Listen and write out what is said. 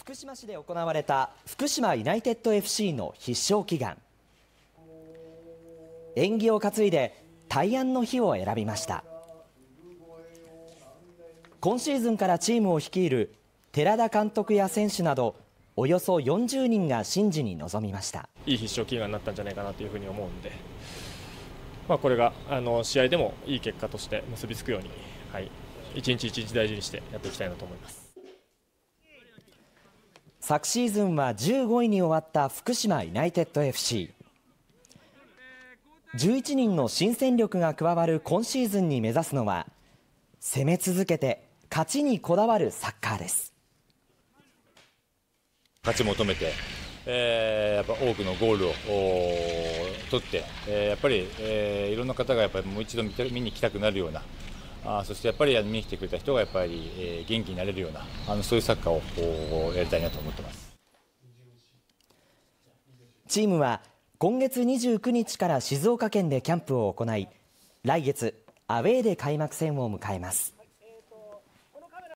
福島市で行われた福島ユナイテッド FC の必勝祈願。縁起を担いで大安の日を選びました。今シーズンからチームを率いる寺田監督や選手などおよそ40人が神事に臨みました。いい必勝祈願になったんじゃないかなというふうに思うんで、まあ、これがあの試合でもいい結果として結びつくように、はい、一日一日大事にしてやっていきたいなと思います。昨シーズンは15位に終わった福島ユナイテッド FC。11人の新戦力が加わる今シーズンに目指すのは攻め続けて勝ちにこだわるサッカーです勝ち求めて、えー、やっぱ多くのゴールを取って、えー、やっぱり、えー、いろんな方がやっぱりもう一度見見に来たくなるようなあそしてやっぱり見に来てくれた人がやっぱり、えー、元気になれるようなあのそういうサッカーをやりたいなと思ってます。チームは今月29日から静岡県でキャンプを行い来月アウェーで開幕戦を迎えます。